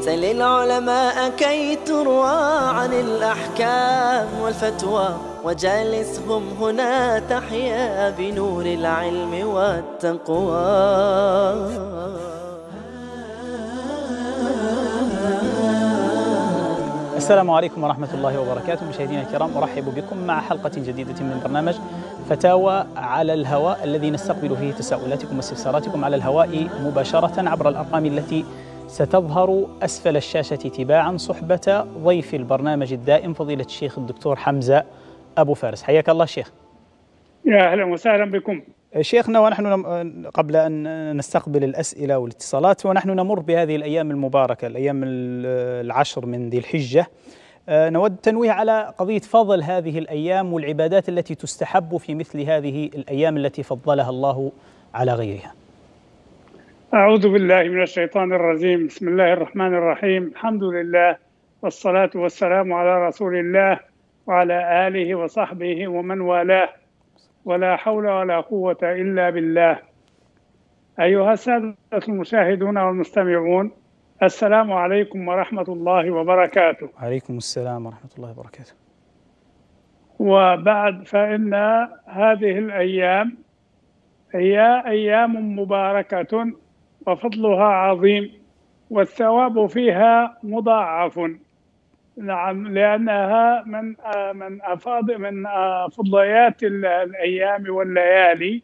سل العلماء كي تروى عن الأحكام والفتوى وجالسهم هنا تحيا بنور العلم والتقوى. السلام عليكم ورحمة الله وبركاته مشاهدينا الكرام أرحب بكم مع حلقة جديدة من برنامج فتاوى على الهواء الذي نستقبل فيه تساؤلاتكم واستفساراتكم على الهواء مباشرة عبر الأرقام التي ستظهر أسفل الشاشة تباعا صحبة ضيف البرنامج الدائم فضيلة الشيخ الدكتور حمزة أبو فارس. حياك الله شيخ. يا أهلا وسهلا بكم. شيخنا ونحن. قبل أن نستقبل الأسئلة والاتصالات ونحن نمر بهذه الأيام المباركة الأيام العشر من ذي الحجة. نود التنويه على قضية فضل هذه الأيام والعبادات التي تستحب في مثل هذه الأيام التي فضلها الله على غيرها. أعوذ بالله من الشيطان الرجيم. بسم الله الرحمن الرحيم. الحمد لله والصلاة والسلام على رسول الله وعلى آله وصحبه ومن والاه. ولا حول ولا قوة إلا بالله. أيها السادة المشاهدون والمستمعون السلام عليكم ورحمة الله وبركاته. عليكم السلام ورحمة الله وبركاته. وبعد فإن هذه الأيام هي أيام مباركة وفضلها عظيم والثواب فيها مضاعف نعم لأنها من من أفاض من فضليات الأيام والليالي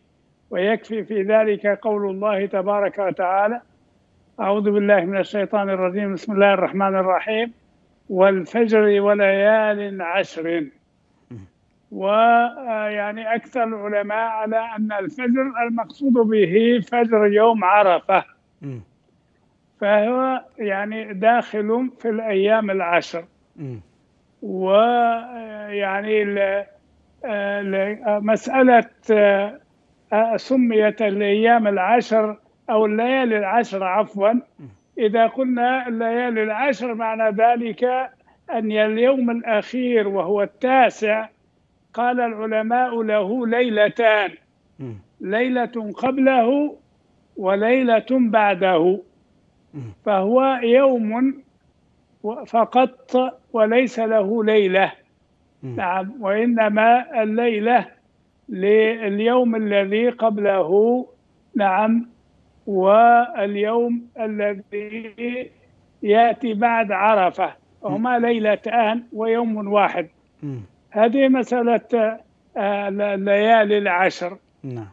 ويكفي في ذلك قول الله تبارك وتعالى أعوذ بالله من الشيطان الرجيم. بسم الله الرحمن الرحيم. والفجر وليال عشر. ويعني أكثر العلماء على أن الفجر المقصود به فجر يوم عرفة. فهو يعني داخل في الأيام العشر. ويعني مسألة سميت الأيام العشر أو الليالي العشر عفوا. إذا قلنا الليالي العشر معنى ذلك أن اليوم الأخير وهو التاسع قال العلماء له ليلتان. ليلة قبله وليلة بعده. فهو يوم فقط وليس له ليلة. نعم. وإنما الليلة لليوم الذي قبله. نعم. واليوم الذي يأتي بعد عرفة. هما ليلتان ويوم واحد. هذه مسألة الليالي العشر. نعم.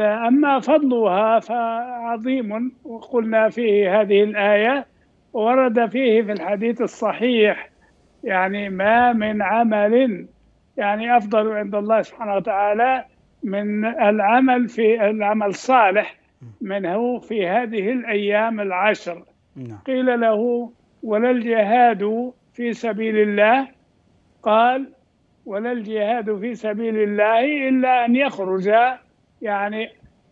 أما فضلها فعظيم وقلنا فيه هذه الآية ورد فيه في الحديث الصحيح يعني ما من عمل يعني أفضل عند الله سبحانه وتعالى من العمل في العمل الصالح منه في هذه الأيام العشر. نعم. قيل له ولا الجهاد في سبيل الله؟ قال ولا الجهاد في سبيل الله إلا أن يخرج يعني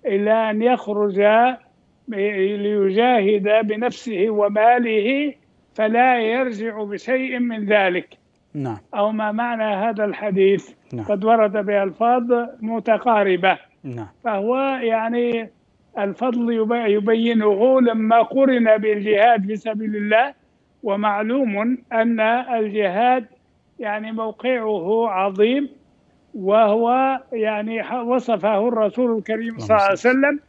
إلا أن يخرج ليجاهد بنفسه وماله فلا يرجع بشيء من ذلك. نعم. أو ما معنى هذا الحديث؟ نعم. قد ورد بألفاظ متقاربة. نعم. فهو يعني الفضل يبي- يبينه لما قرن بالجهاد في سبيل الله ومعلوم أن الجهاد يعني موقعه عظيم وهو يعني وصفه الرسول الكريم صلى الله عليه وسلم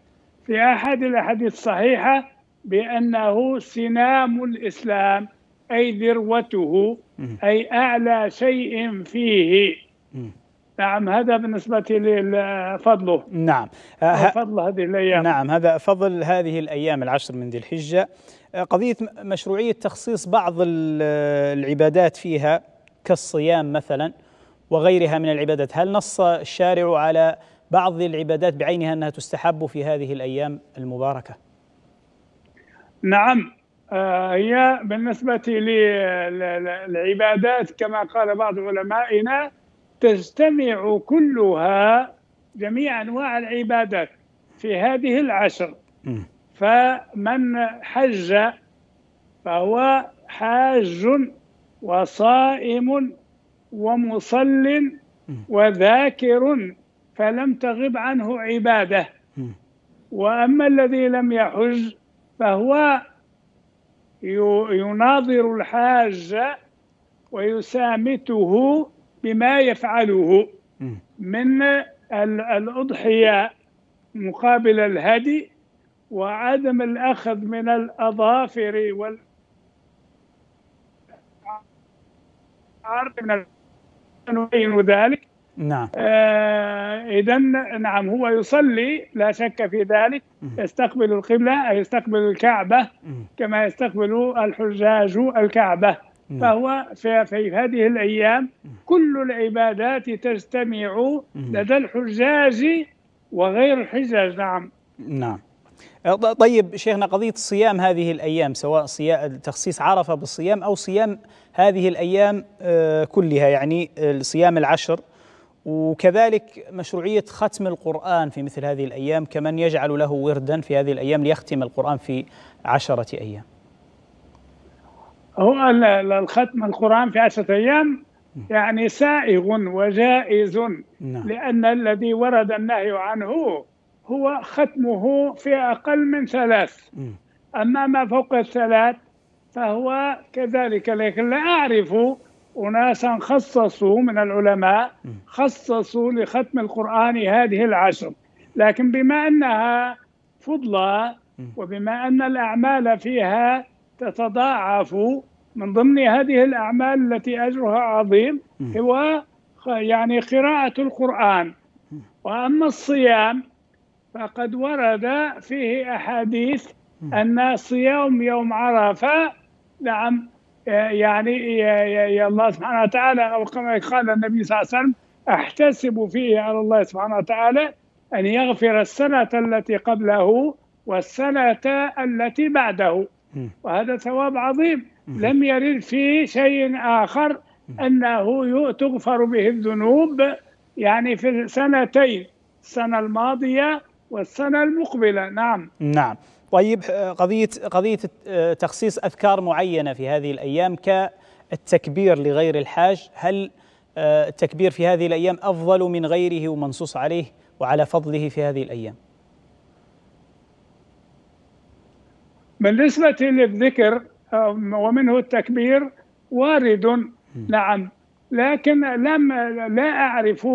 في أحد الأحاديث الصحيحة بأنه سنام الإسلام أي ذروته. أي أعلى شيء فيه. نعم هذا بالنسبة لفضله. نعم. آه، فضل هذه الأيام. نعم هذا فضل هذه الأيام العشر من ذي الحجة. آه، قضية مشروعية تخصيص بعض ال- العبادات فيها كالصيام مثلا وغيرها من العبادات هل نص الشارع على بعض العبادات بعينها أنها تستحب في هذه الأيام المباركة؟ نعم. آه، هي بالنسبة للعبادات كما قال بعض علمائنا تجتمع كلها جميع أنواع العبادات في هذه العشر. فمن حج فهو حاج وصائم ومصل وذاكر فلم تغب عنه عبادة مم. وأما الذي لم يحج فهو يناظر الحاج ويسامته بما يفعله من الأضحية مقابل الهدي وعدم الأخذ من الأظافر وال من ذلك نعم. آه إذا نعم هو يصلي لا شك في ذلك. يستقبل القبلة أي يستقبل الكعبة كما يستقبل الحجاج الكعبة. فهو في, في هذه الأيام كل العبادات تجتمع لدى الحجاج وغير الحجاج نعم. نعم. طيب شيخنا قضية صيام هذه الأيام سواء صيام تخصيص عرفة بالصيام أو صيام هذه الأيام آه، كلها يعني صيام العشر وكذلك مشروعية ختم القرآن في مثل هذه الأيام كمن يجعل له وردا في هذه الأيام ليختم القرآن في عشرة أيام. هو الختم القرآن في عشرة أيام يعني سائغ وجائز نعم. لأن الذي ورد النهي عنه هو ختمه في أقل من ثلاث. أما ما فوق الثلاث فهو كذلك لكن لا أعرف أناسا خصصوا من العلماء خصصوا لختم القرآن هذه العشر. لكن بما أنها فضلى وبما أن الأعمال فيها تتضاعف من ضمن هذه الأعمال التي أجرها عظيم هو يعني قراءة القرآن. وأما الصيام فقد ورد فيه أحاديث أن صيام يوم عرفة نعم يعني يا الله سبحانه وتعالى أو كما قال النبي صلى الله عليه وسلم أحتسب فيه على الله سبحانه وتعالى أن يغفر السنة التي قبله والسنة التي بعده. وهذا ثواب عظيم. لم يرد في شيء آخر أنه تغفر به الذنوب يعني في السنتين السنة الماضية والسنة المقبلة. نعم. نعم. طيب قضية قضية تخصيص أذكار معينة في هذه الأيام كالتكبير لغير الحاج. هل التكبير في هذه الأيام أفضل من غيره ومنصوص عليه وعلى فضله في هذه الأيام؟ بالنسبة للذكر ومنه التكبير وارد نعم. لكن لم لا أعرف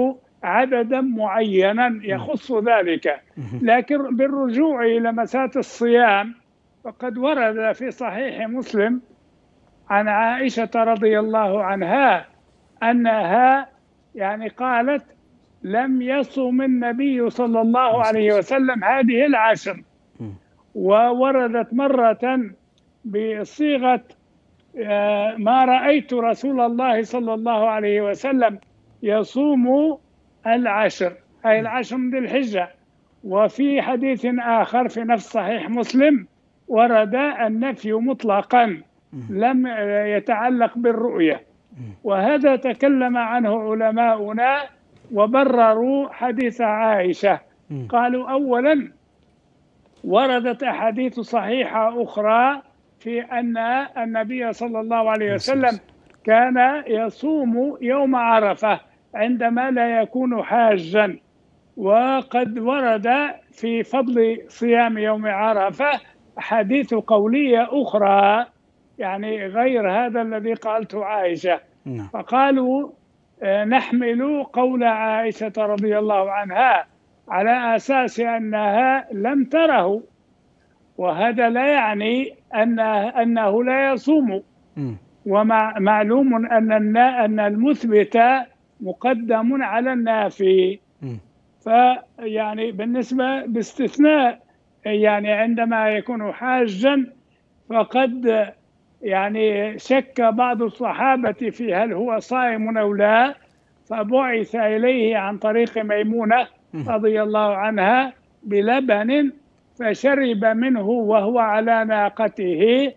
عددا معينا يخص ذلك. لكن بالرجوع إلى مسألة الصيام فقد ورد في صحيح مسلم عن عائشة رضي الله عنها أنها يعني قالت لم يصم النبي صلى الله عليه وسلم هذه العشر. ووردت مرة بصيغة آه، ما رأيت رسول الله صلى الله عليه وسلم يصوم العشر أي العشر من ذي الحجة. وفي حديث آخر في نفس صحيح مسلم ورد النفي مطلقا لم يتعلق بالرؤية. وهذا تكلم عنه علماؤنا وبرروا حديث عائشة. قالوا أولا وردت أحاديث صحيحة أخرى في أن النبي صلى الله عليه وسلم كان يصوم يوم عرفة عندما لا يكون حاجا. وقد ورد في فضل صيام يوم عرفة حديث قولية أخرى يعني غير هذا الذي قالته عائشة. نعم. فقالوا آه، نحمل قول عائشة رضي الله عنها. على أساس أنها لم تره وهذا لا يعني أنه, أنه لا يصوم. ومعلوم أن أن المثبت مقدم على النافي. فيعني بالنسبة باستثناء يعني عندما يكون حاجا فقد يعني شك بعض الصحابة في هل هو صائم أو لا فبعث إليه عن طريق ميمونة. رضي الله عنها بلبن فشرب منه وهو على ناقته.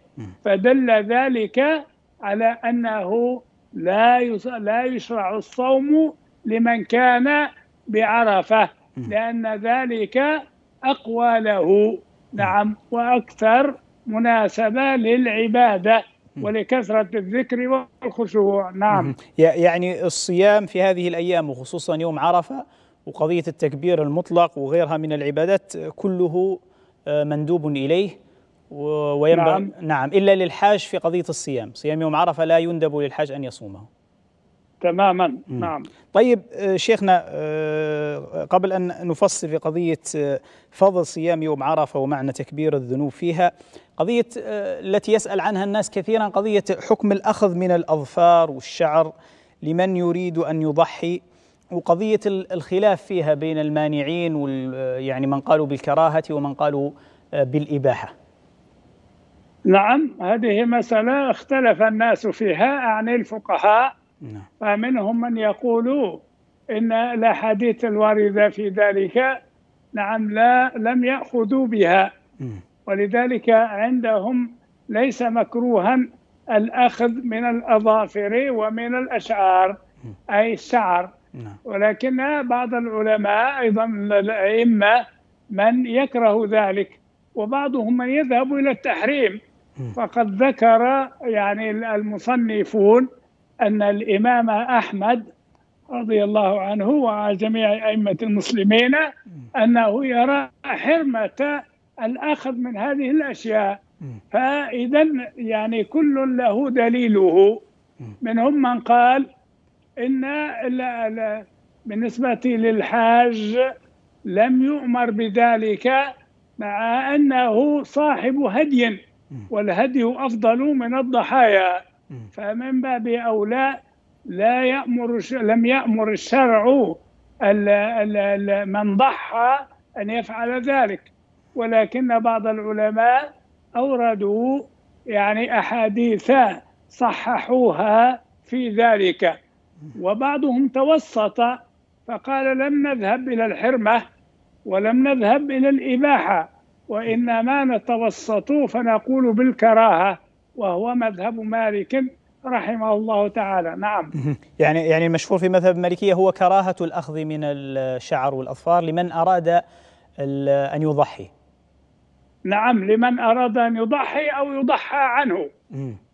فدل ذلك على أنه لا لا يشرع الصوم لمن كان بعرفة لأن ذلك أقوى له. نعم وأكثر مناسبة للعبادة ولكثرة الذكر والخشوع. نعم. يعني الصيام في هذه الأيام وخصوصا يوم عرفة وقضية التكبير المطلق وغيرها من العبادات كله آه، مندوب إليه. وينبغي نعم. نعم إلا للحاج في قضية الصيام. صيام يوم عرفة لا يندب للحاج أن يصومه. تماما. م. نعم. طيب آه، شيخنا آه، قبل أن نفصل في قضية فضل صيام يوم عرفة ومعنى تكبير الذنوب فيها قضية التي يسأل عنها الناس كثيرا قضية حكم الأخذ من الأظفار والشعر لمن يريد أن يضحي. وقضية الخلاف فيها بين المانعين يعني من قالوا بالكراهة ومن قالوا آه، بالإباحة. نعم هذه مسألة اختلف الناس فيها عن الفقهاء. نعم. فمنهم من يقول إن الأحاديث الواردة في ذلك نعم لا لم يأخذوا بها. ولذلك عندهم ليس مكروها الأخذ من الأظافر ومن الأشعار أي الشعر. ولكن بعض العلماء أيضا الأئمة من يكره ذلك وبعضهم من يذهب إلى التحريم. فقد ذكر يعني المصنفون أن الإمام أحمد رضي الله عنه وجميع أئمة المسلمين أنه يرى حرمة الأخذ من هذه الأشياء. فإذا يعني كل له دليله. منهم من قال إن بالنسبة للحاج لم يؤمر بذلك مع أنه صاحب هدي والهدي أفضل من الضحايا. فمن باب أولى لا يأمر لم يأمر الشرع من ضحى أن يفعل ذلك. ولكن بعض العلماء أوردوا يعني أحاديث صححوها في ذلك. وبعضهم توسط فقال لم نذهب إلى الحرمة ولم نذهب إلى الإباحة وإنما نتوسط فنقول بالكراهة وهو مذهب مالك رحمه الله تعالى. نعم. يعني يعني المشهور في مذهب المالكية هو كراهة الأخذ من الشعر والأظفار لمن أراد أن يضحي. نعم لمن أراد أن يضحي أو يضحى عنه.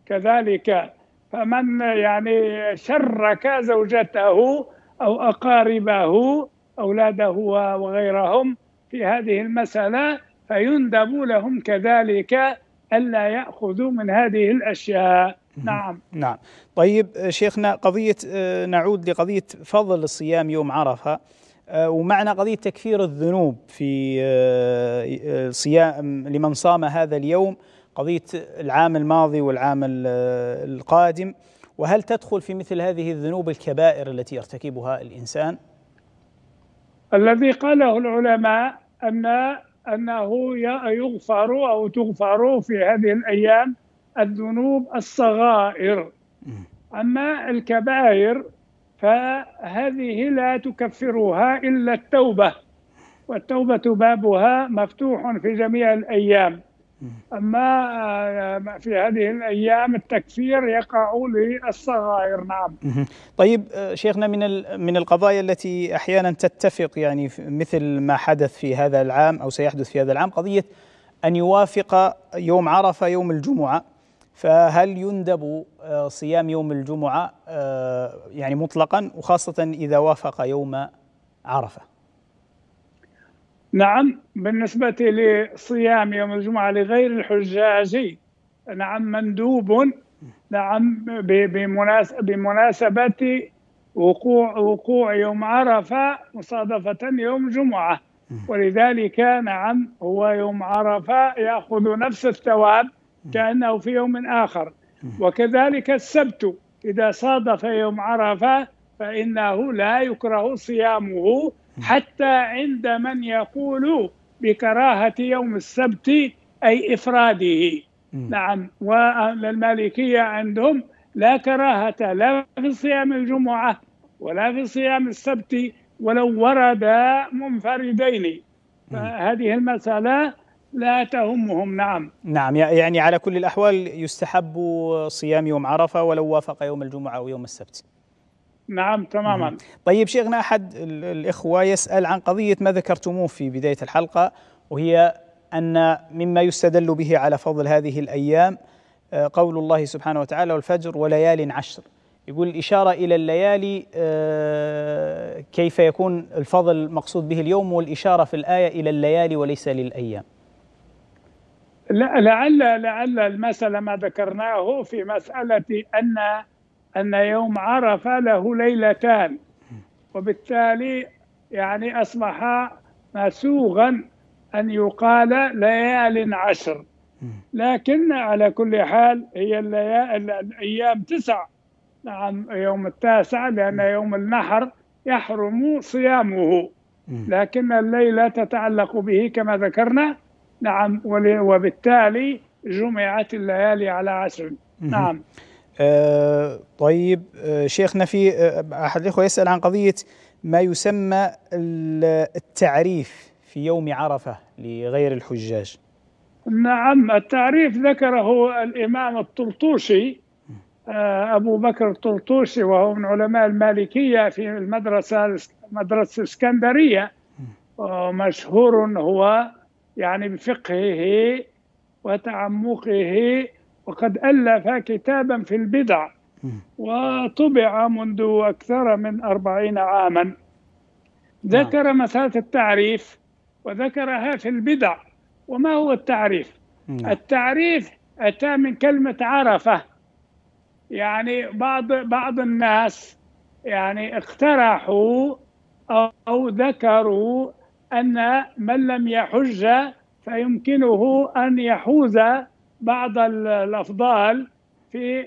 كذلك فمن يعني شرك زوجته أو أقاربه أولاده وغيرهم في هذه المسألة فيندب لهم كذلك ألا يأخذوا من هذه الأشياء. نعم. نعم. طيب شيخنا قضية نعود لقضية فضل صيام يوم عرفة. ومعنى قضية تكفير الذنوب في صيام لمن صام هذا اليوم. قضية العام الماضي والعام القادم وهل تدخل في مثل هذه الذنوب الكبائر التي يرتكبها الإنسان؟ الذي قاله العلماء أن أنه يغفر أو تغفر في هذه الأيام الذنوب الصغائر. أما الكبائر فهذه لا تكفرها إلا التوبة والتوبة بابها مفتوح في جميع الأيام. أما آه، في هذه الأيام التكفير يقع للصغائر نعم. طيب آه، شيخنا من من القضايا التي أحيانا تتفق يعني مثل ما حدث في هذا العام أو سيحدث في هذا العام قضية أن يوافق يوم عرفة يوم الجمعة. فهل يندب آه، صيام يوم الجمعة يعني مطلقا وخاصة إذا وافق يوم عرفة؟ نعم بالنسبة لصيام يوم الجمعة لغير الحجاج نعم مندوب نعم بمناسبة وقوع وقوع يوم عرفة مصادفة يوم جمعة. ولذلك نعم هو يوم عرفة يأخذ نفس الثواب كأنه في يوم آخر. وكذلك السبت إذا صادف يوم عرفة فإنه لا يكره صيامه حتى عند من يقول بكراهة يوم السبت أي إفراده. نعم. والمالكية عندهم لا كراهة لا في صيام الجمعة ولا في صيام السبت ولو ورد منفردين. فهذه المسألة لا تهمهم. نعم. نعم. يعني على كل الأحوال يستحب صيام يوم عرفة ولو وافق يوم الجمعة أو يوم السبت. نعم تماما. طيب شيخنا أحد الإخوة يسأل عن قضية ما ذكرتموه في بداية الحلقة وهي أن مما يستدل به على فضل هذه الأيام آه، قول الله سبحانه وتعالى والفجر وليال عشر. يقول الإشارة إلى الليالي آه، كيف يكون الفضل مقصود به اليوم والإشارة في الآية إلى الليالي وليس للأيام. لا لعل لعل المسألة ما ذكرناه في مسألة أن أن يوم عرفة له ليلتان وبالتالي يعني أصبح مسوغا أن يقال ليال عشر. لكن على كل حال هي الأيام تسع نعم يوم التاسع لأن يوم النحر يحرم صيامه. لكن الليلة تتعلق به كما ذكرنا. نعم وبالتالي جمعت الليالي على عشر. نعم. طيب آه شيخنا في آه أحد الإخوة يسأل عن قضية ما يسمى التعريف في يوم عرفة لغير الحجاج. نعم التعريف ذكره الإمام الطلطوشي آه، أبو بكر الطلطوشي وهو من علماء المالكية في المدرسة مدرسة الإسكندرية. ومشهور هو يعني بفقهه وتعمقه وقد ألف كتابا في البدع وطبع منذ أكثر من أربعين عاما ذكر نعم. مسألة التعريف وذكرها في البدع وما هو التعريف نعم. التعريف أتى من كلمة عرفة يعني بعض بعض الناس يعني اقترحوا أو ذكروا أن من لم يحج فيمكنه أن يحوز بعض الأفضال في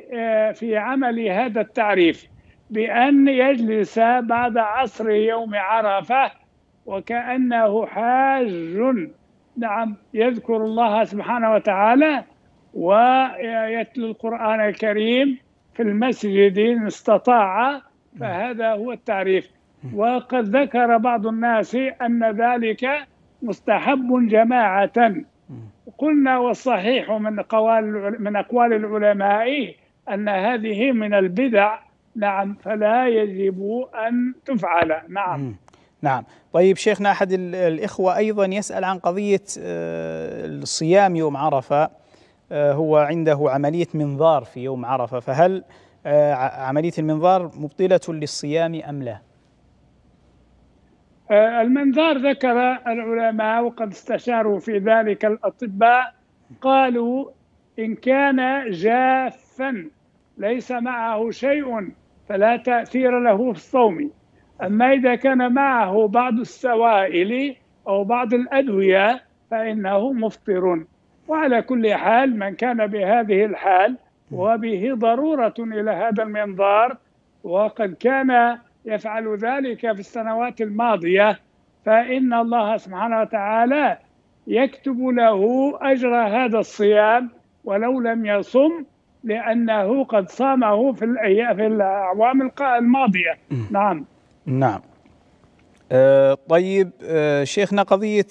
في عمل هذا التعريف بأن يجلس بعد عصر يوم عرفة وكأنه حاج نعم يذكر الله سبحانه وتعالى ويتلو القرآن الكريم في المسجد إن استطاع فهذا هو التعريف. وقد ذكر بعض الناس أن ذلك مستحب جماعة. قلنا والصحيح من أقوال من أقوال العلماء أن هذه من البدع نعم فلا يجب أن تفعل. نعم. نعم. طيب شيخنا أحد الإخوة أيضا يسأل عن قضية آه، الصيام يوم عرفة آه، هو عنده عملية منظار في يوم عرفة فهل آه، عملية المنظار مبطلة للصيام أم لا؟ المنظار ذكر العلماء وقد استشاروا في ذلك الأطباء قالوا إن كان جافا ليس معه شيء فلا تأثير له في الصوم. أما إذا كان معه بعض السوائل أو بعض الأدوية فإنه مفطر. وعلى كل حال من كان بهذه الحال وبه ضرورة إلى هذا المنظار وقد كان يفعل ذلك في السنوات الماضية فإن الله سبحانه وتعالى يكتب له أجر هذا الصيام ولو لم يصم لأنه قد صامه في الأيام في الأعوام الماضية. نعم. نعم. آه طيب آه شيخنا قضية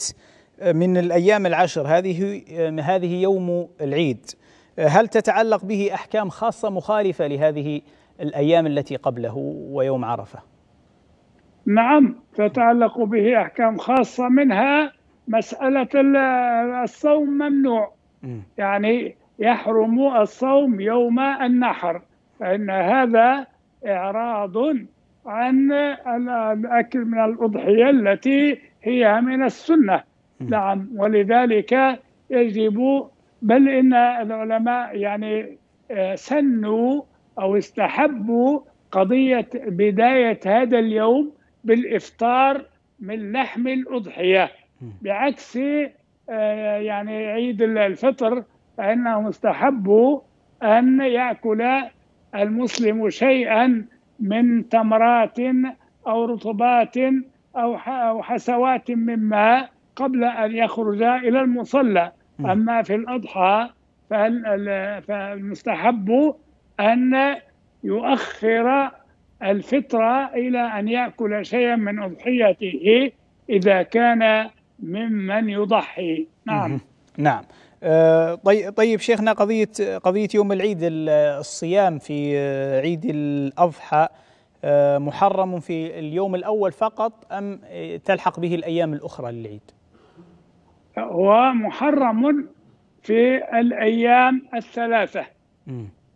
آه، من الأيام العشر هذه هذه يوم العيد. هل تتعلق به أحكام خاصة مخالفة لهذه الأيام التي قبله ويوم عرفة. نعم تتعلق به أحكام خاصة منها مسألة الصوم ممنوع. يعني يحرم الصوم يوم النحر فإن هذا إعراض عن الأكل من الأضحية التي هي من السنة. نعم ولذلك يجب بل إن العلماء يعني آه، سنوا أو استحبوا قضية بداية هذا اليوم بالإفطار من لحم الأضحية. بعكس آه، يعني عيد الفطر فإنه مستحب أن يأكل المسلم شيئا من تمرات أو رطبات أو حسوات من ماء قبل أن يخرج إلى المصلى. أما في الأضحى فالمستحب أن يؤخر الفطرة إلى أن يأكل شيئا من أضحيته إذا كان ممن يضحي. نعم. نعم. آه، طيب طيب شيخنا قضية قضية يوم العيد الصيام في عيد الأضحى آه، محرم في اليوم الأول فقط أم تلحق به الأيام الأخرى للعيد؟ هو محرم في الأيام الثلاثة.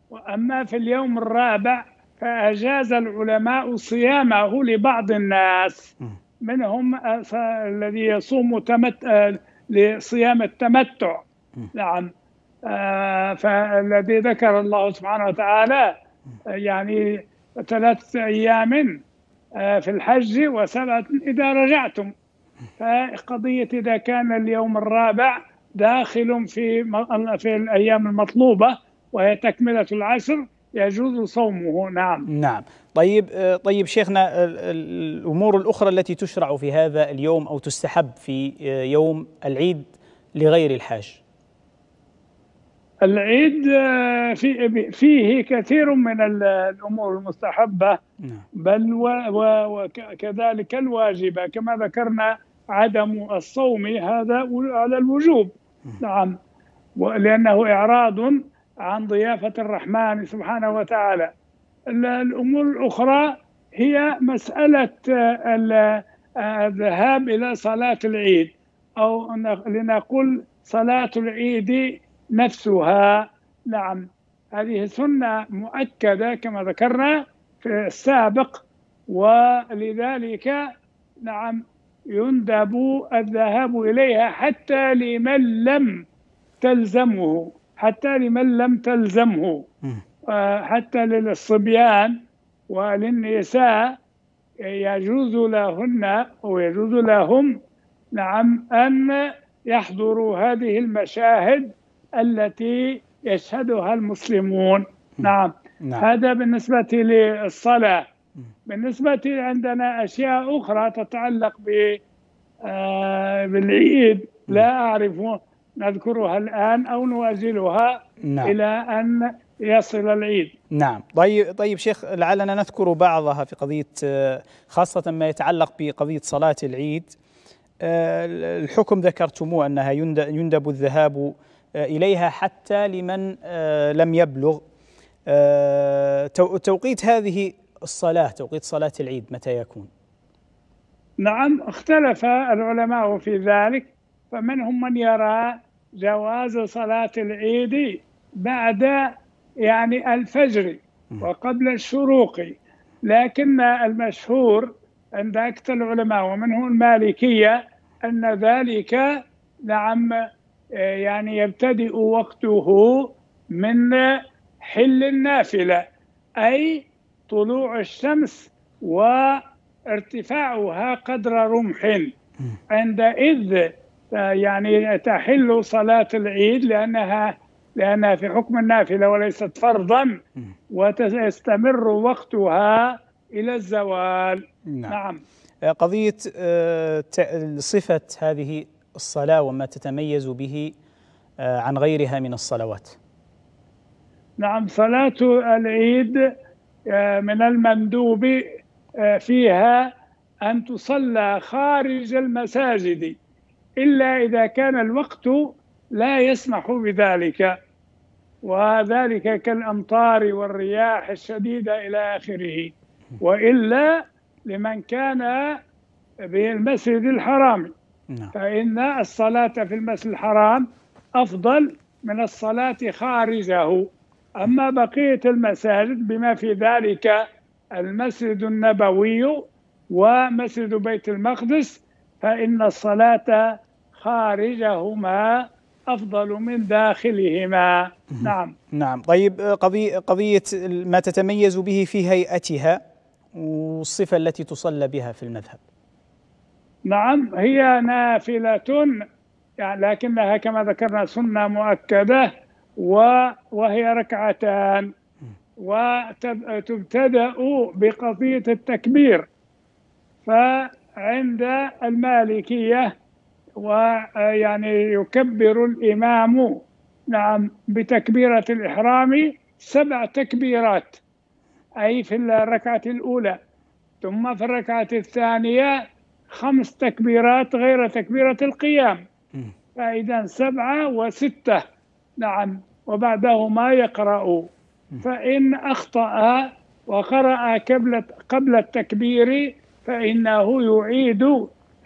وأما في اليوم الرابع فأجاز العلماء صيامه لبعض الناس. منهم الذي يصوم تمت... لصيام التمتع. نعم. آه، فالذي ذكر الله سبحانه وتعالى يعني ثلاثة أيام آه، في الحج وسبعة إذا رجعتم. فقضية إذا كان اليوم الرابع داخل في في الأيام المطلوبة وهي تكملة العشر يجوز صومه. نعم. نعم. طيب آه، طيب شيخنا الأمور الأخرى التي تشرع في هذا اليوم أو تستحب في يوم العيد لغير الحاج؟ العيد آه، في فيه كثير من الأمور المستحبة. نعم. بل وكذلك الواجبة. كما ذكرنا عدم الصوم هذا على الوجوب. نعم. لأنه إعراض عن ضيافة الرحمن سبحانه وتعالى. الأمور الأخرى هي مسألة آه، الذهاب إلى صلاة العيد أو لنقول صلاة العيد نفسها. نعم هذه سنة مؤكدة كما ذكرنا في السابق ولذلك نعم يندب الذهاب إليها حتى لمن لم تلزمه. حتى لمن لم تلزمه. آه، حتى للصبيان وللنساء يجوز لهن ويجوز لهم نعم أن يحضروا هذه المشاهد التي يشهدها المسلمون. نعم. نعم. هذا بالنسبة للصلاة. بالنسبة عندنا أشياء أخرى تتعلق آه، بالعيد. لا أعرف نذكرها الآن أو نواجلها نعم. إلى أن يصل العيد نعم طيب طيب شيخ لعلنا نذكر بعضها في قضية آه، خاصة ما يتعلق بقضية صلاة العيد آه، الحكم ذكرتموه أنها يندب الذهاب إليها حتى لمن آه، لم يبلغ آه، توقيت هذه الصلاة توقيت صلاة العيد متى يكون؟ نعم اختلف العلماء في ذلك فمنهم من يرى جواز صلاة العيد بعد يعني الفجر وقبل الشروق. لكن المشهور عند أكثر العلماء ومنهم المالكية أن ذلك نعم يعني يبتدئ وقته من حل النافلة أي طلوع الشمس وارتفاعها قدر رمح. عندئذ يعني تحل صلاة العيد لأنها لأنها في حكم النافلة وليست فرضا وتستمر وقتها إلى الزوال. نعم, نعم. قضية آه، صفة هذه الصلاة وما تتميز به آه، عن غيرها من الصلوات. نعم صلاة العيد آه، من المندوب آه، فيها أن تصلى خارج المساجد. إلا إذا كان الوقت لا يسمح بذلك. وذلك كالأمطار والرياح الشديدة إلى آخره. وإلا لمن كان بالمسجد الحرام. نعم. فإن الصلاة في المسجد الحرام أفضل من الصلاة خارجه. أما بقية المساجد بما في ذلك المسجد النبوي ومسجد بيت المقدس فإن الصلاة خارجهما أفضل من داخلهما. نعم. نعم. طيب قضية, قضية ما تتميز به في هيئتها والصفة التي تصلى بها في المذهب. نعم. هي نافلة يعني لكنها كما ذكرنا سنة مؤكدة وهي ركعتان. وتبتدأ بقضية التكبير. فعند المالكية ويعني يكبر الإمام نعم بتكبيرة الإحرام سبع تكبيرات أي في الركعة الأولى ثم في الركعة الثانية خمس تكبيرات غير تكبيرة القيام. فإذا سبعة وستة نعم وبعدهما يقرأ. فإن أخطأ وقرأ قبل قبل التكبير فإنه يعيد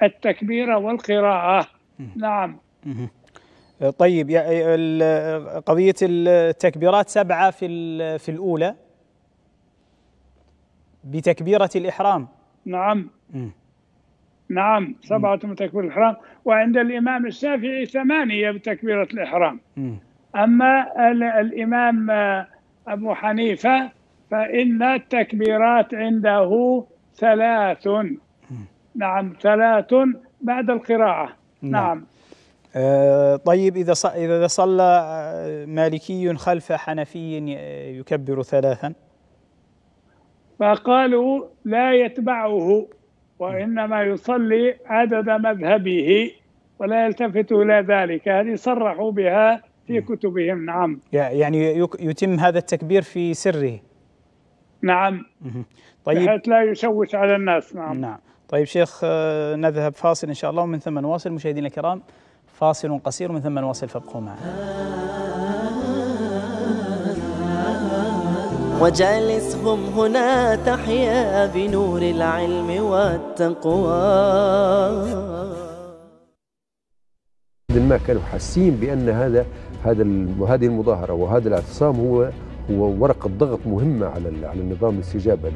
التكبير والقراءة. نعم. طيب قضية التكبيرات سبعة في في الأولى. بتكبيرة الإحرام. نعم. نعم سبعة من تكبيرة الإحرام. وعند الإمام الشافعي ثمانية بتكبيرة الإحرام. أما الإمام أبو حنيفة فإن التكبيرات عنده ثلاث. نعم ثلاث بعد القراءة. نعم, نعم. آه طيب إذا إذا صلى آه، مالكي خلف حنفي يكبر ثلاثا؟ فقالوا لا يتبعه وإنما يصلي عدد مذهبه ولا يلتفت إلى ذلك. هذه صرحوا بها في كتبهم. نعم. يعني يتم هذا التكبير في سره؟ نعم. طيب. بحيث لا يشوش على الناس. نعم. نعم. طيب شيخ آه، نذهب فاصل إن شاء الله ومن ثم نواصل. مشاهدينا الكرام فاصل قصير ومن ثم نواصل فابقوا معنا. وجالسهم هنا تحيا بنور العلم والتقوى. ما كانوا حاسين بأن هذا هذا هذه المظاهرة وهذا الاعتصام هو هو ورقه ضغط مهمة على على النظام الاستجابة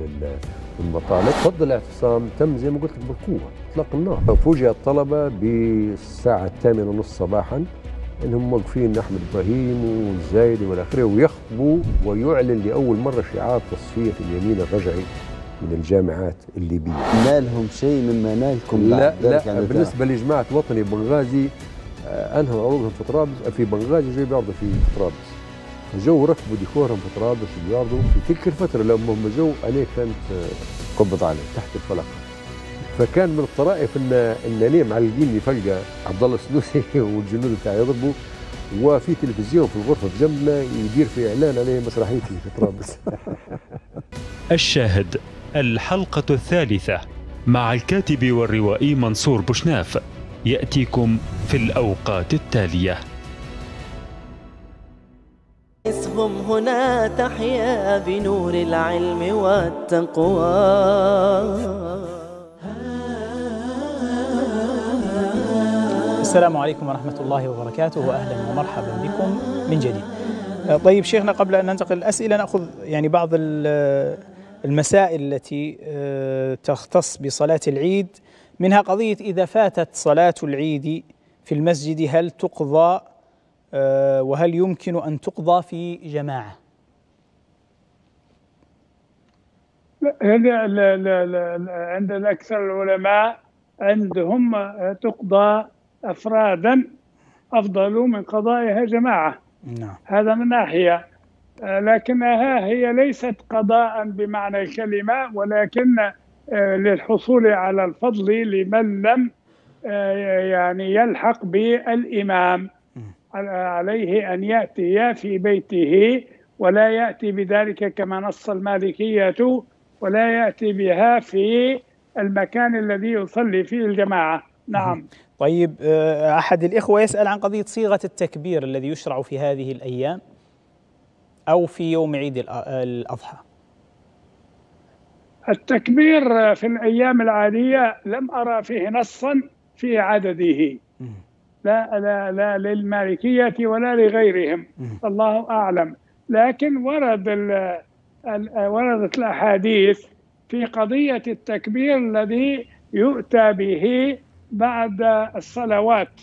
للمطالب، فضل الاعتصام تم زي ما قلت لك بالقوة، اطلاق النار، فوجئ الطلبة بالساعة الثامنه ونص صباحا إنهم موقفين أحمد إبراهيم والزايدي والى آخره ويخطبوا ويعلن لأول مرة شعار تصفية اليمين الرجعي من الجامعات الليبية. نالهم شيء مما نالكم لا لا. بالنسبة لجماعة وطني بنغازي انهوا عروضهم في طرابلس في بنغازي وجاي بيعرضوا في طرابلس. جو ركبوا ديكورهم في طرابلس وبيعرضوا في تلك الفترة لما هم جو عليه كانت قبض عليه تحت الفلق. فكان من الطرائف ان ليه معلقين فجاه عبد الله السدوسي والجنود بتاعه يضربوا. وفي تلفزيون في الغرفة في جنبنا يدير في إعلان عليه مسرحيتي في طرابلس الشاهد الحلقة الثالثة مع الكاتب والروائي منصور بوشناف. يأتيكم في الأوقات التالية. اسهم هنا تحيا بنور العلم والتقوى. السلام عليكم ورحمة الله وبركاته وأهلا ومرحبا بكم من جديد. آه، طيب شيخنا قبل أن ننتقل الأسئلة نأخذ يعني بعض المسائل التي آه، تختص بصلاة العيد منها قضية إذا فاتت صلاة العيد في المسجد هل تقضى وهل يمكن أن تقضى في جماعة؟ هذا عند أكثر العلماء عندهم تقضى أفرادا أفضل من قضائها جماعة. نعم. هذا من ناحية. آه، لكنها هي ليست قضاء بمعنى الكلمة ولكن آه، للحصول على الفضل لمن لم آه، يعني يلحق بالإمام. عليه أن يأتي في بيته ولا يأتي بذلك كما نص المالكية ولا يأتي بها في المكان الذي يصلي فيه الجماعة. نعم. طيب آه، أحد الإخوة يسأل عن قضية صيغة التكبير الذي يشرع في هذه الأيام أو في يوم عيد الأضحى. التكبير في الأيام العادية لم أرى فيه نصا في عدده. لا لا لا للمالكية ولا لغيرهم. الله أعلم. لكن ورد وردت الأحاديث في قضية التكبير الذي يؤتى به بعد الصلوات.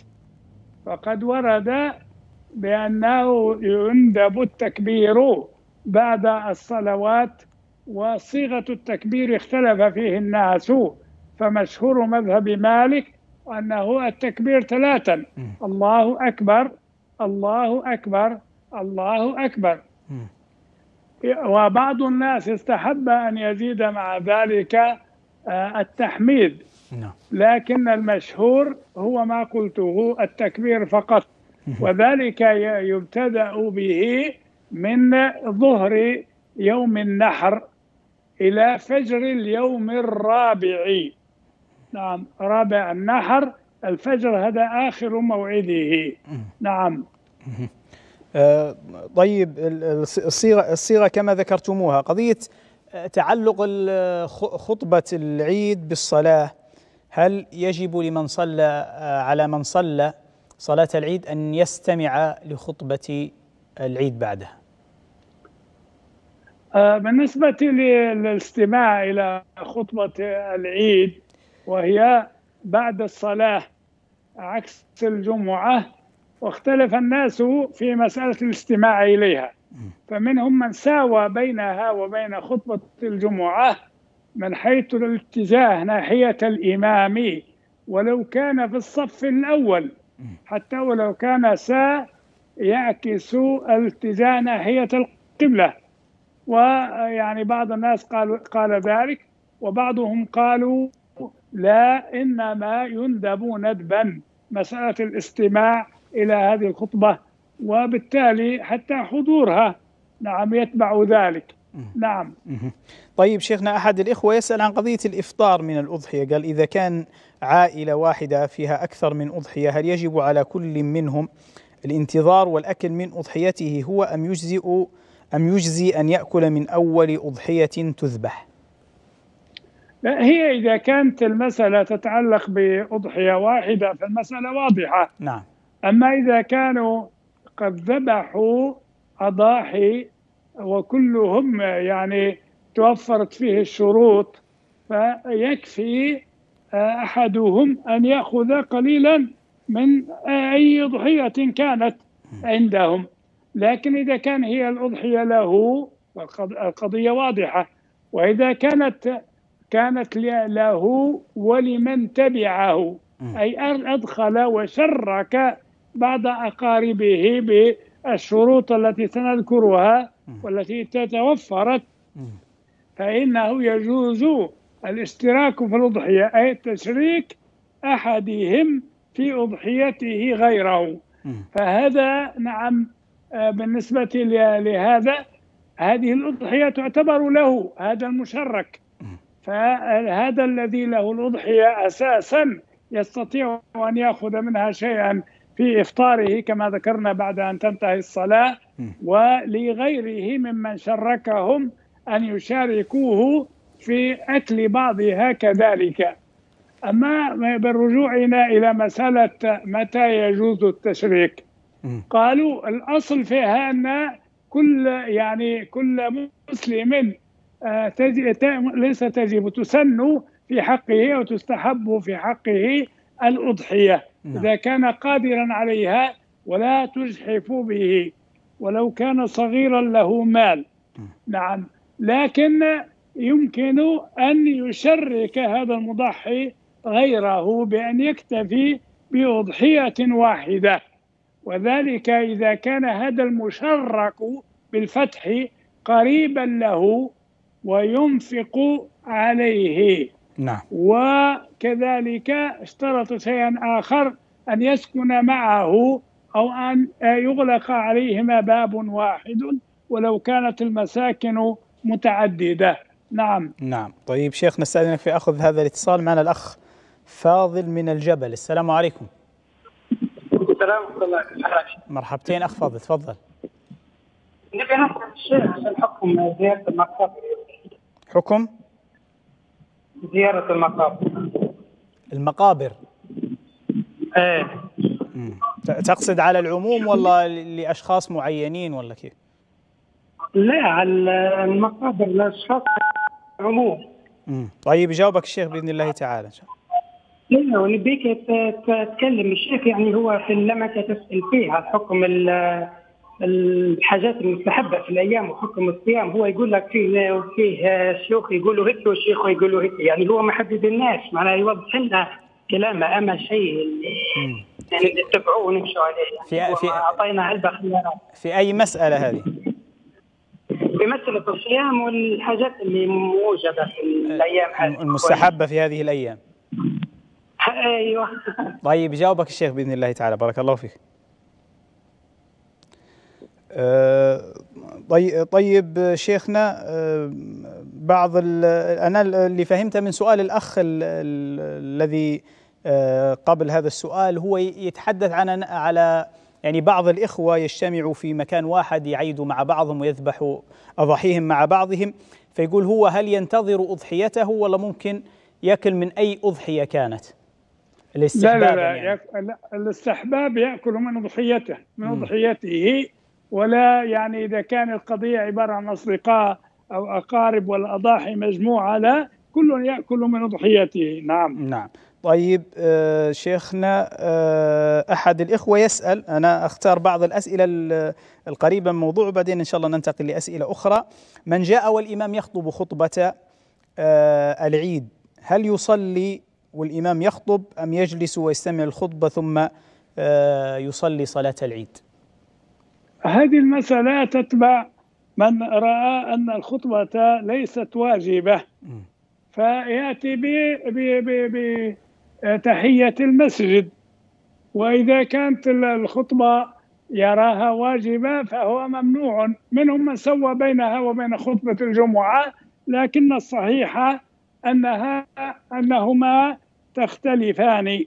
فقد ورد بأنه يندب التكبير بعد الصلوات وصيغة التكبير اختلف فيه الناس فمشهور مذهب مالك أنه التكبير ثلاثا. الله أكبر الله أكبر الله أكبر. وبعض الناس استحب أن يزيد مع ذلك آه، التحميد. نعم. لكن المشهور هو ما قلته التكبير فقط. وذلك يبتدأ به من ظهر يوم النحر إلى فجر اليوم الرابع. نعم رابع النحر الفجر هذا آخر موعده. نعم. آه طيب الصيغة الصيغة كما ذكرتموها قضية تعلق خطبة العيد بالصلاة. هل يجب لمن صلى آه، على من صلى صلاة العيد أن يستمع لخطبة العيد بعدها؟ آه، بالنسبة للاستماع إلى خطبة العيد وهي بعد الصلاة عكس الجمعة واختلف الناس في مسألة الاستماع إليها. فمنهم من ساوى بينها وبين خطبة الجمعة من حيث الاتجاه ناحية الإمام ولو كان في الصف الأول حتى ولو كان سا يعكس الاتجاه ناحية القبلة. ويعني بعض الناس قالوا قال ذلك وبعضهم قالوا لا إنما يندب ندبا. مسألة الاستماع إلى هذه الخطبة وبالتالي حتى حضورها. نعم يتبع ذلك. نعم. طيب شيخنا أحد الإخوة يسأل عن قضية الإفطار من الأضحية. قال إذا كان عائلة واحدة فيها أكثر من أضحية هل يجب على كل منهم الانتظار والأكل من أضحيته؟ هو أم يجزئ أم يجزي أن يأكل من أول أضحية تذبح؟ هي إذا كانت المسألة تتعلق بأضحية واحدة فالمسألة واضحة. نعم. أما إذا كانوا قد ذبحوا أضاحي وكلهم يعني توفرت فيه الشروط فيكفي أحدهم أن يأخذ قليلا من أي أضحية كانت عندهم. لكن إذا كان هي الأضحية له القضية واضحة. وإذا كانت كانت له ولمن تبعه. أي أدخل وشرك بعض أقاربه بالشروط التي سنذكرها والتي تتوفرت. فإنه يجوز الاشتراك في الأضحية أي تشريك أحدهم في أضحيته غيره. فهذا نعم آه، بالنسبة لهذا هذه الأضحية تعتبر له هذا المشرك. فهذا الذي له الأضحية أساسا يستطيع أن يأخذ منها شيئا في إفطاره كما ذكرنا بعد أن تنتهي الصلاة ولغيره ممن شركهم أن يشاركوه في أكل بعضها كذلك. أما بالرجوعنا إلى مسألة متى يجوز التشريك قالوا الأصل فيها أن كل يعني كل مسلم آه، ليس تجب تسن في حقه وتستحب في حقه الأضحية. نعم. إذا كان قادرا عليها ولا تجحف به ولو كان صغيرا له مال. نعم. لكن يمكن أن يشرك هذا المضحي غيره بأن يكتفي بأضحية واحدة. وذلك إذا كان هذا المشرك بالفتح قريبا له وينفق عليه. نعم. وكذلك اشترط شيئا آخر أن يسكن معه أو أن يغلق عليهما باب واحد ولو كانت المساكن متعددة. نعم. نعم. طيب شيخ نستأذنك في أخذ هذا الاتصال معنا الأخ فاضل من الجبل. السلام عليكم. السلام ورحمة الله. مرحبتين أخ فاضل تفضل. نبي نسأل الشيخ عن حكم زيارة المقابر حكم؟ زيارة المقابر. المقابر. إيه. تقصد على العموم ولا لأشخاص معينين ولا كيف؟ لا على المقابر لأشخاص عموم. طيب يجاوبك الشيخ بإذن الله تعالى إن شاء الله. لا ونبيك تتكلم الشيخ يعني هو في لما تسأل فيه عن حكم الحاجات المستحبه في الأيام وحكم الصيام هو يقول لك فيه فيه شيوخ يقولوا هيك وشيخ يقولوا هيك يعني هو محدد الناس معناه يوضح لنا كلامه أما شيء يعني نتبعوه ونمشوا عليه. يعني في في أعطينا علبة خيارات. في أي مسألة هذه؟ في مسألة الصيام والحاجات اللي موجبه في الأيام هذه. المستحبة في هذه الأيام. أيوه. طيب جاوبك الشيخ بإذن الله تعالى بارك الله فيك. طيب شيخنا آه، بعض أنا اللي فهمته من سؤال الأخ الذي آه، قبل هذا السؤال هو يتحدث عن على يعني بعض الإخوة يجتمعوا في مكان واحد يعيدوا مع بعضهم ويذبحوا أضاحيهم مع بعضهم فيقول هو هل ينتظر أضحيته ولا ممكن يأكل من أي أضحية كانت؟ الاستحباب لا لا, لا, يعني. لا الاستحباب يأكل من أضحيته من أضحيته ولا يعني إذا كان القضية عبارة عن أصدقاء أو أقارب والأضاحي مجموعة لا كل يأكل من أضحيته. نعم. نعم. طيب آه، شيخنا آه، أحد الإخوة يسأل أنا أختار بعض الأسئلة ال- القريبة من موضوع وبعدين إن شاء الله ننتقل لأسئلة أخرى. من جاء والإمام يخطب خطبة آه، العيد هل يصلي والإمام يخطب أم يجلس ويستمع الخطبة ثم يصلي صلاة العيد؟ هذه المسألة تتبع من رأى أن الخطبة ليست واجبة. فيأتي ب- ب- ب- بتحية المسجد. وإذا كانت الخطبة يراها واجبة فهو ممنوع. منهم من سوى بينها وبين خطبة الجمعة لكن الصحيح أنها أنهما تختلفان.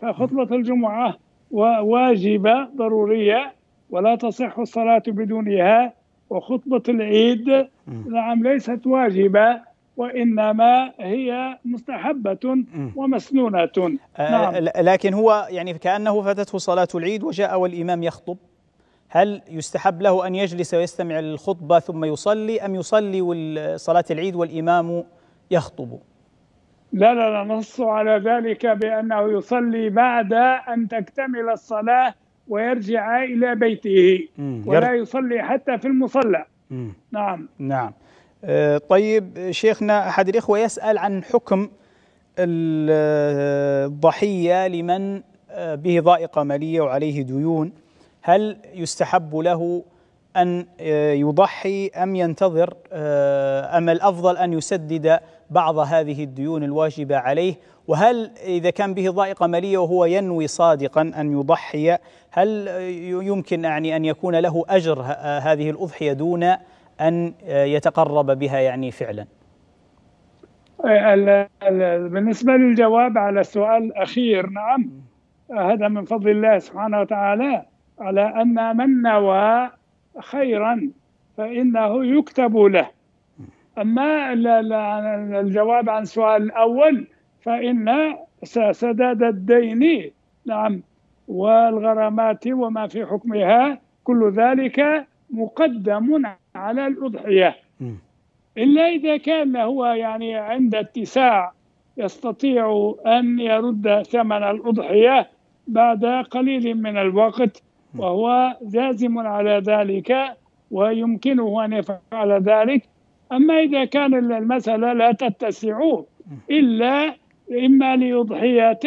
فخطبة الجمعة وا- واجبة ضرورية. ولا تصح الصلاة بدونها وخطبة العيد نعم ليست واجبة وإنما هي مستحبة ومسنونة. آه، نعم. لكن هو يعني كأنه فاتته صلاة العيد وجاء والإمام يخطب. هل يستحب له أن يجلس ويستمع للخطبة ثم يصلي أم يصلي صلاة العيد والإمام يخطب؟ لا لا لا نص على ذلك بأنه يصلي بعد أن تكتمل الصلاة ويرجع إلى بيته. ولا يصلي حتى في المصلى. نعم نعم آه، طيب شيخنا أحد الإخوة يسأل عن حكم ال- الضحية لمن آه، به ضائقة مالية وعليه ديون هل يستحب له أن آه، يضحي أم ينتظر أم الأفضل أن يسدد بعض هذه الديون الواجبة عليه وهل إذا كان به ضائقة مالية وهو ينوي صادقا أن يضحي هل يمكن يعني أن يكون له أجر هذه الأضحية دون أن يتقرب بها يعني فعلا؟ ال- ال- بالنسبة للجواب على السؤال الأخير نعم. هذا من فضل الله سبحانه وتعالى على أن من نوى خيرا فإنه يكتب له. أما ال- ال- الجواب عن السؤال الأول فإن سداد الدين نعم والغرامات وما في حكمها كل ذلك مقدم على الأضحية. إلا إذا كان هو يعني عند اتساع يستطيع أن يرد ثمن الأضحية بعد قليل من الوقت وهو جازم على ذلك ويمكنه أن يفعل ذلك. أما إذا كان المسألة لا تتسع إلا إما لأضحية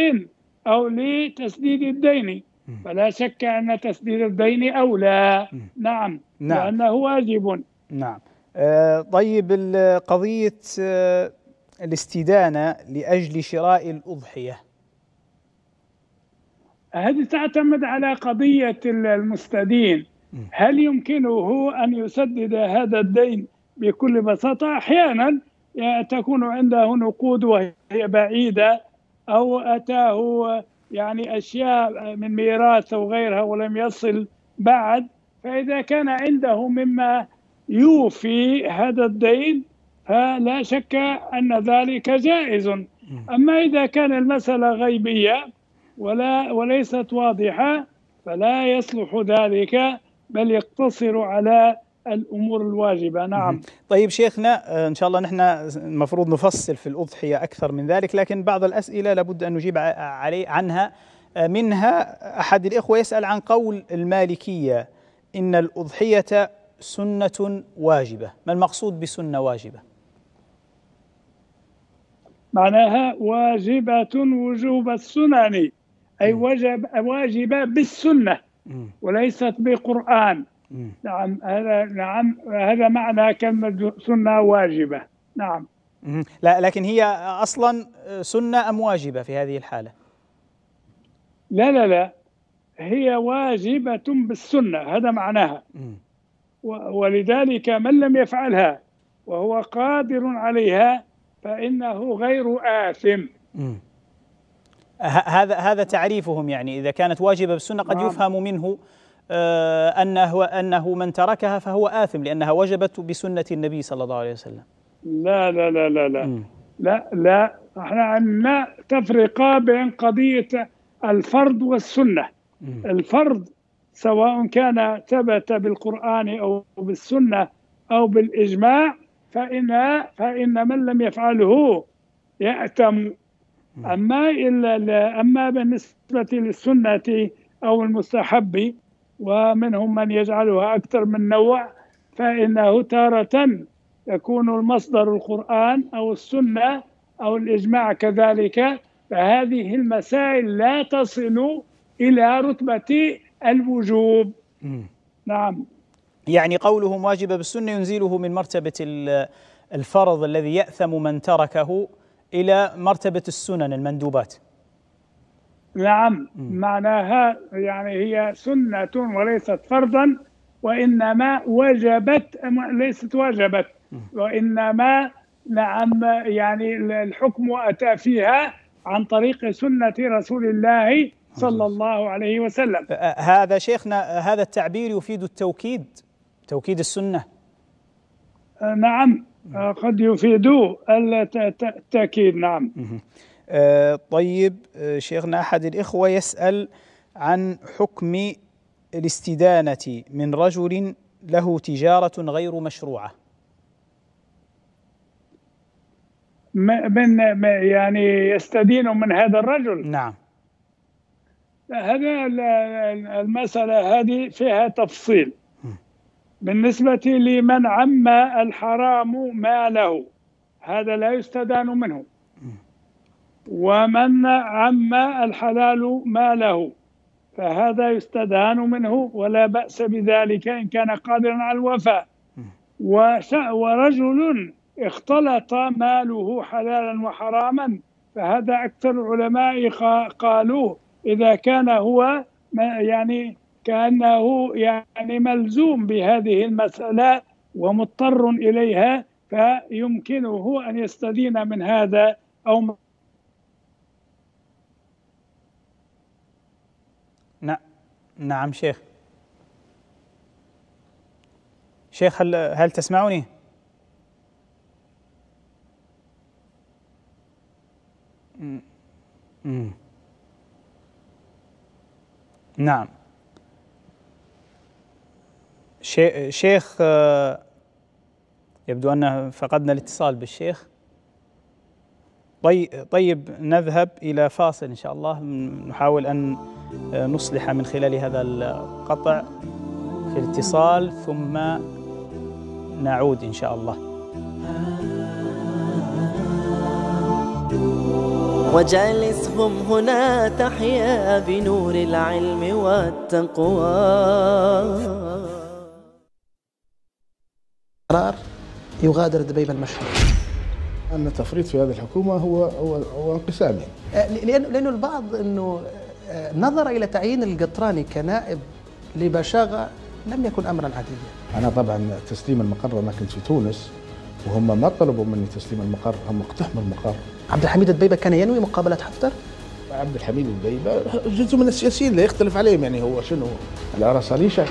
أو لتسديد الدين. فلا شك أن تسديد الدين أولى. نعم. نعم. لأنه واجب. نعم. آه، طيب قضية آه، الاستدانة لأجل شراء الأضحية. هذه تعتمد على قضية المستدين. هل يمكنه أن يسدد هذا الدين بكل بساطة؟ أحيانا تكون عنده نقود وهي بعيدة أو أتاه يعني أشياء من ميراث أو غيرها ولم يصل بعد فإذا كان عنده مما يوفي هذا الدين فلا شك أن ذلك جائز. أما إذا كان المسألة غيبية ولا وليست واضحة فلا يصلح ذلك بل يقتصر على الأمور الواجبة نعم. طيب شيخنا آه، إن شاء الله نحن المفروض نفصل في الأضحية أكثر من ذلك لكن بعض الأسئلة لابد أن نجيب ع- علي عنها. آه، منها أحد الإخوة يسأل عن قول المالكية إن الأضحية سنة واجبة. ما المقصود بسنة واجبة؟ معناها واجبة وجوب السنن أي وجب واجبة بالسنة وليست بقرآن. نعم هذا نعم هذا معنى كلمة سنة واجبة. نعم. لا لكن هي أصلا سنة أم واجبة في هذه الحالة؟ لا لا لا. هي واجبة بالسنة هذا معناها. ولذلك من لم يفعلها وهو قادر عليها فإنه غير آثم. ه- هذا هذا تعريفهم يعني. إذا كانت واجبة بالسنة قد نعم. يفهم منه أنه أنه من تركها فهو آثم لأنها وجبت بسنة النبي صلى الله عليه وسلم. لا لا لا لا لا. لا لا. إحنا عندنا تفرقة بين قضية الفرض والسنة. الفرض سواء كان ثبت بالقرآن أو بالسنة أو بالإجماع فإن فإن من لم يفعله يأتم. أما إلا أما بالنسبة للسنة أو المستحب ومنهم من يجعلها أكثر من نوع فإنه تارة يكون المصدر القرآن أو السنة أو الإجماع كذلك. فهذه المسائل لا تصل إلى رتبة الوجوب. نعم. يعني قولهم واجب بالسنة ينزله من مرتبة ال- الفرض الذي يأثم من تركه إلى مرتبة السنن المندوبات. نعم معناها يعني هي سنة وليست فرضا وإنما وجبت ليست وجبت وإنما نعم يعني الحكم أتى فيها عن طريق سنة رسول الله صلى الله عليه وسلم. آه، هذا شيخنا هذا التعبير يفيد التوكيد توكيد السنة. نعم قد يفيد الت- الت- التأكيد نعم. طيب آه، شيخنا أحد الإخوة يسأل عن حكم الاستدانة من رجل له تجارة غير مشروعة. م- من يعني يستدين من هذا الرجل؟ نعم. هذا ال- ال- المسألة هذه فيها تفصيل. بالنسبة لمن عم الحرام ماله هذا لا يستدان منه. ومن عم الحلال ماله فهذا يستدان منه ولا بأس بذلك إن كان قادرا على الوفاء. وش- ورجل اختلط ماله حلالا وحراما فهذا أكثر العلماء قا- قالوا إذا كان هو يعني كأنه يعني ملزوم بهذه المسألة ومضطر إليها فيمكنه أن يستدين من هذا أو م- نعم نعم شيخ. شيخ هل هل تسمعني؟ نعم. شي- شيخ آه، يبدو أن فقدنا الاتصال بالشيخ. طيب نذهب إلى فاصل إن شاء الله. نحاول أن آه، نصلح من خلال هذا القطع في الاتصال ثم نعود إن شاء الله. وجالسهم هنا تحيا بنور العلم والتقوى. قرار يغادر دبيب المشهد. أن التفريط في هذه الحكومة هو هو هو انقسام يعني. آه، لأنه لأنه البعض أنه آه، نظر إلى تعيين القطراني كنائب لبشاغة لم يكن أمرا عاديا. أنا طبعا تسليم المقر أنا كنت في تونس وهم ما طلبوا مني تسليم المقر هم اقتحموا المقر. عبد الحميد الدبيبة كان ينوي مقابلة حفتر؟ عبد الحميد البيبة جزء من السياسيين لا يختلف عليهم يعني هو شنو؟ العرصاليشة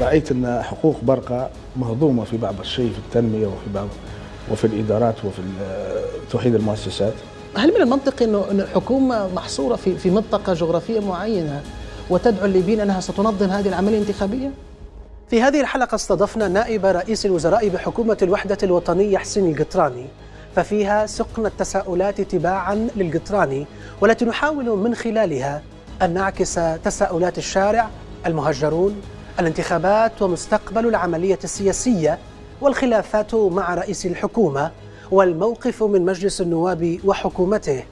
رأيت أن حقوق برقة مهضومة في بعض الشيء في التنمية وفي بعض وفي الإدارات وفي توحيد المؤسسات هل من المنطقي أنه أن الحكومة محصورة في في منطقة جغرافية معينة وتدعو الليبيين أنها ستنظم هذه العملية الانتخابية؟ في هذه الحلقة استضفنا نائب رئيس الوزراء بحكومة الوحدة الوطنية حسين القطراني ففيها سقنا التساؤلات تباعا للقطراني والتي نحاول من خلالها أن نعكس تساؤلات الشارع المهجرون الانتخابات ومستقبل العملية السياسية والخلافات مع رئيس الحكومة والموقف من مجلس النواب وحكومته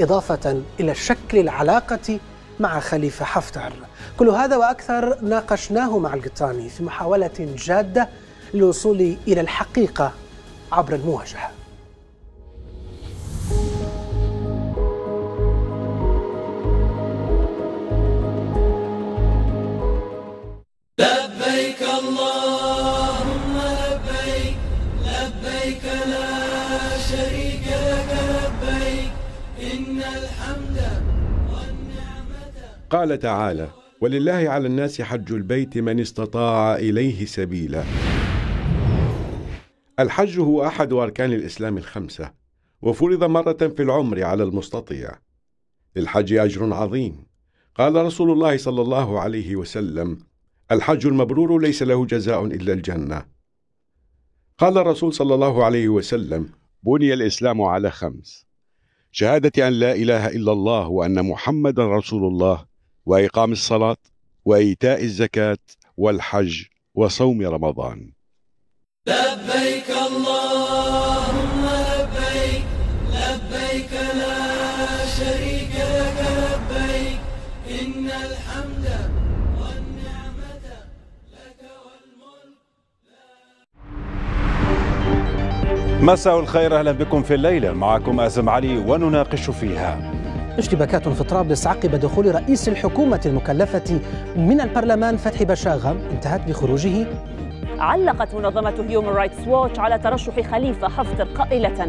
إضافة إلى شكل العلاقة مع خليفة حفتر. كل هذا وأكثر ناقشناه مع القطاني في محاولة جادة للوصول إلى الحقيقة عبر المواجهة. لبيك اللهم قال تعالى ولله على الناس حج البيت من استطاع إليه سبيلا. الحج هو أحد أركان الإسلام الخمسة وفرض مرة في العمر على المستطيع. للحج أجر عظيم. قال رسول الله صلى الله عليه وسلم الحج المبرور ليس له جزاء إلا الجنة. قال الرسول صلى الله عليه وسلم بني الإسلام على خمس. شهادة أن لا إله إلا الله وأن محمدا رسول الله وإقام الصلاة وإيتاء الزكاة والحج وصوم رمضان. لبيك اللهم لبيك لبيك لا شريك لك لبيك. إن الحمد والنعمة لك والملك. مساء الخير أهلا بكم في الليلة معكم عزام علي ونناقش فيها. اشتباكات في طرابلس عقب دخول رئيس الحكومة المكلفة من البرلمان فتحي باشاغا. انتهت بخروجه. علقت منظمة هيومن رايتس ووتش على ترشح خليفة حفتر قائلة.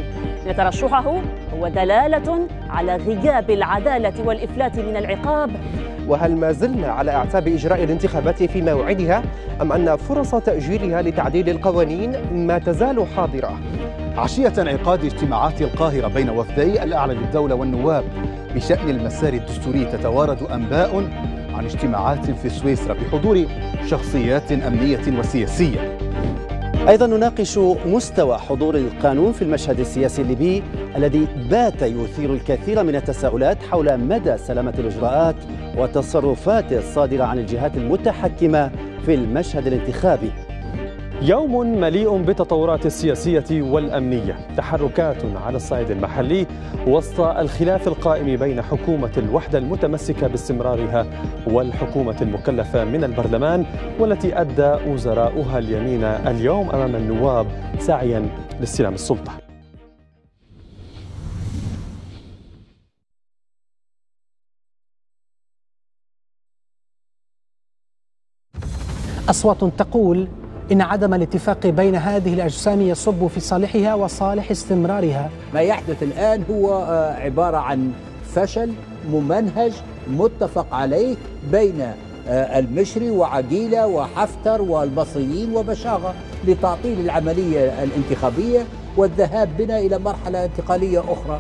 إن ترشحه هو دلالة على غياب العدالة والإفلات من العقاب. وهل ما زلنا على أعتاب إجراء الانتخابات في موعدها؟ أم أن فرص تأجيلها لتعديل القوانين ما تزال حاضرة؟ عشية انعقاد اجتماعات القاهرة بين وفدي الأعلى للدولة والنواب بشأن المسار الدستوري تتوارد أنباء عن اجتماعات في سويسرا بحضور شخصيات أمنية وسياسية. أيضا نناقش مستوى حضور القانون في المشهد السياسي الليبي الذي بات يثير الكثير من التساؤلات حول مدى سلامة الإجراءات والتصرفات الصادرة عن الجهات المتحكمة في المشهد الانتخابي. يوم مليء بالتطورات السياسية والأمنية تحركات على الصعيد المحلي وسط الخلاف القائم بين حكومة الوحدة المتمسكة باستمرارها والحكومة المكلفة من البرلمان والتي أدى وزراؤها اليمين اليوم أمام النواب سعيا لاستلام السلطة. أصوات تقول إن عدم الاتفاق بين هذه الأجسام يصب في صالحها وصالح استمرارها. ما يحدث الآن هو آه، عبارة عن فشل ممنهج متفق عليه بين آه، المشري وعقيلة وحفتر والمصريين وبشاغة لتعطيل العملية الانتخابية والذهاب بنا إلى مرحلة انتقالية أخرى.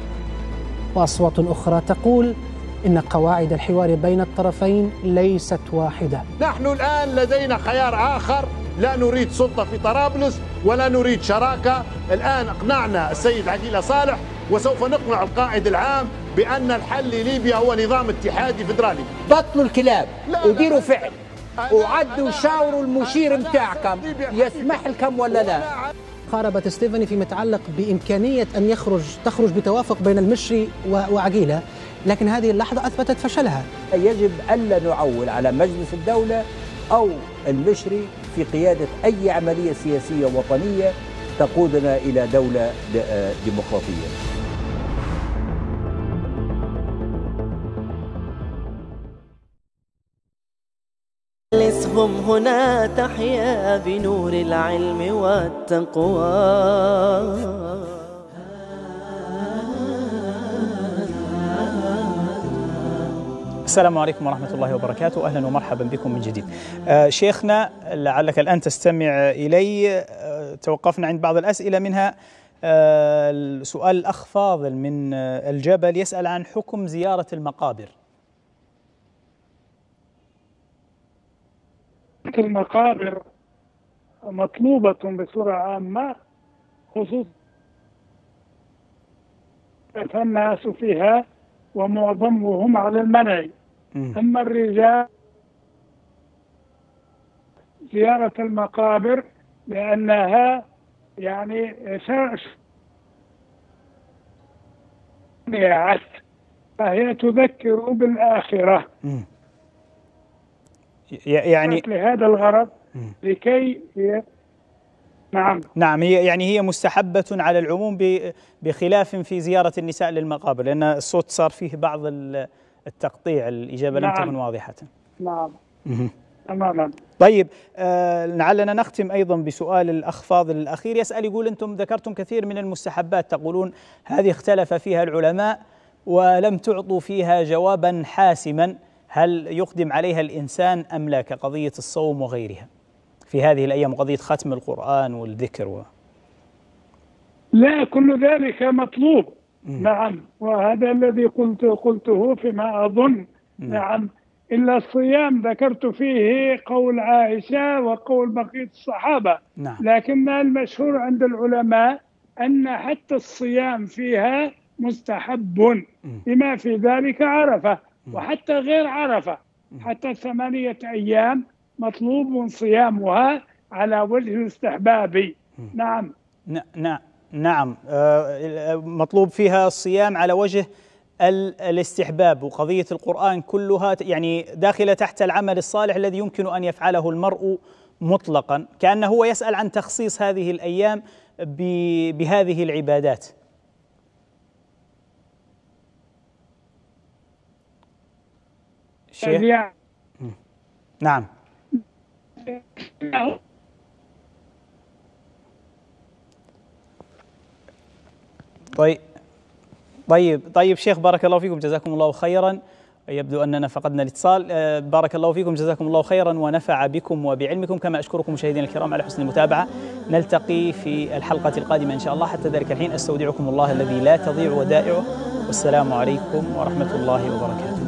وأصوات أخرى تقول إن قواعد الحوار بين الطرفين ليست واحدة. نحن الآن لدينا خيار آخر. لا نريد سلطة في طرابلس ولا نريد شراكة. الآن أقنعنا السيد عقيلة صالح وسوف نقنع القائد العام بأن الحل لليبيا هو نظام اتحادي فدرالي. بطلوا الكلاب. وديروا فعل. وعدوا شاوروا المشير متاعكم يسمح لكم ولا لا؟ قاربت ستيفاني فيما يتعلق بإمكانية أن يخرج تخرج بتوافق بين المشري وعقيلة لكن هذه اللحظة أثبتت فشلها. يجب ألا نعول على مجلس الدولة أو المشري في قيادة أي عملية سياسية وطنية تقودنا إلى دولة ديمقراطية. جلسهم هنا تحيا بنور العلم والتقوى. السلام عليكم ورحمة الله وبركاته. أهلا ومرحبا بكم من جديد. آه شيخنا لعلك الآن تستمع إلي. آه توقفنا عند بعض الأسئلة منها. آه سؤال الأخ فاضل من آه الجبل يسأل عن حكم زيارة المقابر. المقابر مطلوبة بصورة عامة خصوصا الناس فيها ومعظمهم على المنع. أما الرجال زيارة المقابر لأنها يعني شمعت فهي تذكر بالآخرة. يعني لهذا الغرض لكي نعم. نعم هي يعني هي مستحبة على العموم بخلاف في زيارة النساء للمقابر لأن الصوت صار فيه بعض التقطيع الإجابة نعم. لم تكن واضحة. نعم. تماما. طيب آه لعلنا نختم أيضا بسؤال الأخ فاضل الأخير. يسأل يقول أنتم ذكرتم كثير من المستحبات. تقولون هذه اختلف فيها العلماء ولم تعطوا فيها جوابا حاسما. هل يقدم عليها الإنسان أم لا كقضية الصوم وغيرها؟ في هذه الأيام قضية ختم القرآن والذكر و... لا كل ذلك مطلوب. نعم وهذا الذي قلت قلته فيما أظن. نعم إلا الصيام ذكرت فيه قول عائشة وقول بقية الصحابة. نعم. لكن المشهور عند العلماء أن حتى الصيام فيها مستحب. بما في ذلك عرفة وحتى غير عرفة. حتى ثمانية أيام مطلوب صيامها على وجه الاستحباب. نعم. نعم. نعم. آه، مطلوب فيها الصيام على وجه ال- الاستحباب وقضية القرآن كلها يعني داخلة تحت العمل الصالح الذي يمكن أن يفعله المرء مطلقا. كأنه هو يسأل عن تخصيص هذه الأيام بهذه العبادات. شيخ؟ نعم. طيب. طيب طيب شيخ بارك الله فيكم. جزاكم الله خيرا. يبدو أننا فقدنا الاتصال. آه، بارك الله فيكم. جزاكم الله خيرا ونفع بكم وبعلمكم. كما أشكركم مشاهدينا الكرام على حسن المتابعة. نلتقي في الحلقة القادمة إن شاء الله. حتى ذلك الحين أستودعكم الله الذي لا تضيع ودائعه. والسلام عليكم ورحمة الله وبركاته.